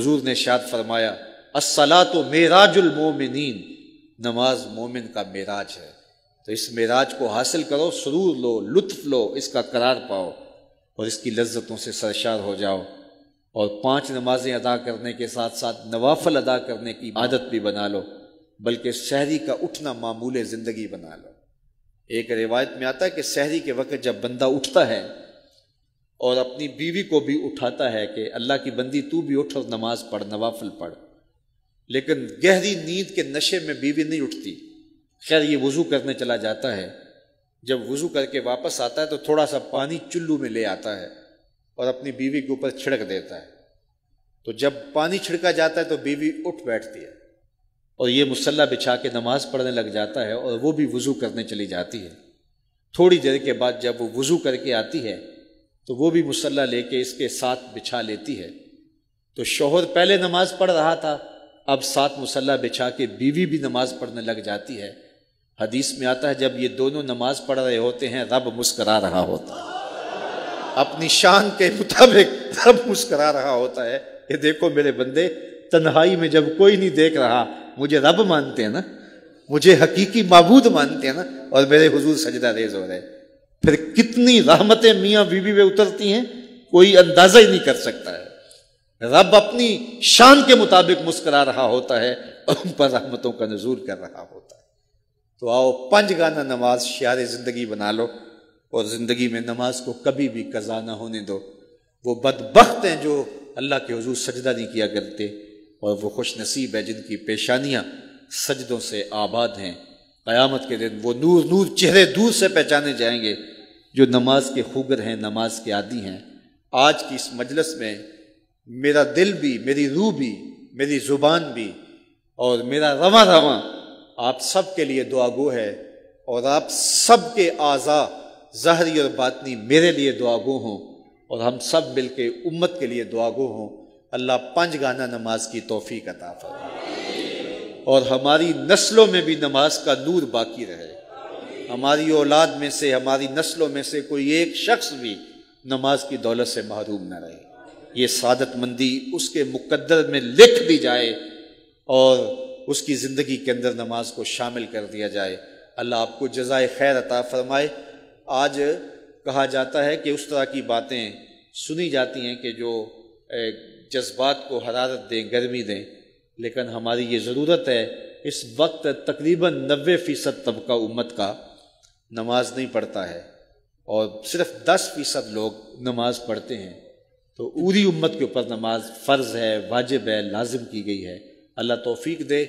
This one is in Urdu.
حضور نے شاد فرمایا السلاۃ و معراج المومنین نماز مومن کا معراج ہے۔ تو اس معراج کو حاصل کرو، سرور لو، لطف لو، اس کا قرار پاؤ اور اس کی لذتوں سے سرشار ہو جاؤ۔ اور پانچ نمازیں ادا کرنے کے ساتھ ساتھ نوافل ادا کرنے کی عادت بھی بنا لو، بلکہ شہری کا اٹھنا معمول زندگی بنا لو۔ ایک روایت میں آتا ہے کہ شہری کے وقت جب بندہ اٹھتا ہے اور اپنی بیوی کو بھی اٹھاتا ہے کہ اللہ کی بندی تو بھی اٹھ اور نماز پڑھ، نوافل پڑھ۔ لیکن گہری نیند کے نشے میں بیوی نہیں اٹھتی۔ خیر، یہ وضو کرنے چلا جاتا ہے۔ جب وضو کر کے واپس آتا ہے تو تھوڑا سا پانی چلو میں لے آتا ہے اور اپنی بیوی کے اوپر چھڑک دیتا ہے۔ تو جب پانی چھڑکا جاتا ہے تو بیوی اٹھ بیٹھتی ہے اور یہ مسلح بچھا کے نماز پڑھنے لگ جاتا ہے اور وہ بھی وضو کرنے چلی جاتی ہے۔ تھوڑی دیر کے بعد جب وہ وضو کر کے آتی ہے تو وہ بھی مسلح لے کے اس کے ساتھ بچھا لیتی ہے۔ تو شوہر پہلے نماز پڑھ رہا تھا، اب ساتھ مسلح بچھا کے بیوی بھی نماز پڑھنے لگ جاتی ہے۔ حدیث میں آتا ہے، جب یہ دونوں نماز پڑھ رہے ہوتے ہیں، رب مسکرا رہا ہوتا ہے۔ اپنی شان کے مطابق رب مسکرا رہا ہوتا ہے۔ کہ دیکھو میرے بندے، تنہائی میں جب کوئی نہیں دیکھ رہا، مجھے رب مانتے ہیں نا؟ مجھے حقیقی معبود مانتے ہیں نا؟ اور میرے حضور سجدہ ریز ہو رہے پھر کتنی رحمتیں میاں بیوی میں اترتی ہیں، کوئی اندازہ ہی نہیں کر سکتا ہے۔ رب اپنی شان کے مطابق مسکرا رہا ہوتا ہے اور ان پر رحمتوں کا نظور کر رہا ہوتا ہے۔ تو آؤ پنج گانا نماز شیار زندگی بنا لو اور زندگی میں نماز کو کبھی بھی قضا نہ ہونے دو۔ وہ بدبخت ہیں جو اللہ کے حضور سجدہ نہیں کیا کرتے اور وہ خوش نصیب ہے جن کی پیشانیاں سجدوں سے آباد ہیں۔ قیامت کے دن وہ نور نور چہرے دور سے پہچانے جائیں گے جو نماز کے خوگر ہیں، نماز کے عادی ہیں۔ آج کی اس مجلس میں میرا دل بھی، میری روح بھی، میری زبان بھی اور میرا رواں رواں آپ سب کے لیے دعا گو ہے اور آپ سب کے اعضاء ظاہری اور باطنی میرے لیے دعا گو ہوں اور ہم سب مل کے امت کے لیے دعا گو ہوں۔ اللہ پنج گانا نماز کی توفیق عطا فرمائے۔ اور ہماری نسلوں میں بھی نماز کا نور باقی رہے۔ ہماری اولاد میں سے، ہماری نسلوں میں سے کوئی ایک شخص بھی نماز کی دولت سے محروم نہ رہے۔ یہ سعادت مندی اس کے مقدر میں لکھ دی جائے اور اس کی زندگی کے اندر نماز کو شامل کر دیا جائے۔ اللہ آپ کو جزائے خیر عطا فرمائے۔ آج کہا جاتا ہے کہ اس طرح کی باتیں سنی جاتی ہیں کہ جو جذبات کو حرارت دیں، گرمی دیں۔ لیکن ہماری یہ ضرورت ہے اس وقت تقریباً نوے فیصد طبقہ امت کا نماز نہیں پڑھتا ہے اور صرف دس فیصد لوگ نماز پڑھتے ہیں۔ تو اوری امت کے اوپر نماز فرض ہے، واجب ہے، لازم کی گئی ہے۔ اللہ توفیق دے۔